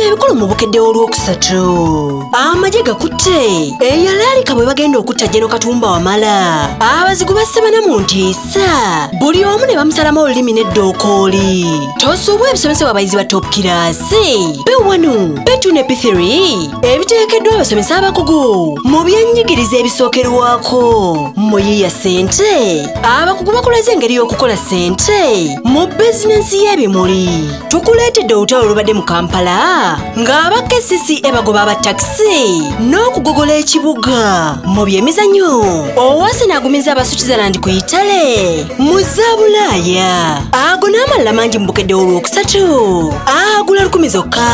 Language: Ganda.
ebikulu mu bukedde olwokusatu amagye gakutte. Eyalaalika bwe bagenda okutta jeno katumba wamala. Abazigu bassebana mu ntiisa buli omu ne bamusalamu olulimi neddookooli tosuubwa ebisomesebwa abayizi ba top kiraasi pewanu petu ne p3 ebiteekeddwa abasomesa abakugu mu byenjigiriza ebisookerwako. Muyiya ssente abakugu bakulaze engeri y'okukola ssente mu bizinensi y'ebimuli. Tukuleetedde olutalo olubadde mu kampala ng'aba kcca bagoba abatakisi n'okugogola ekibuga. Mu byemizannyo owase n'agumiza abasukiza landi ku itale. Mu zaabulaaya ago n'amalala mangi mu bukedde olwokusatu. Agula lukumi zokka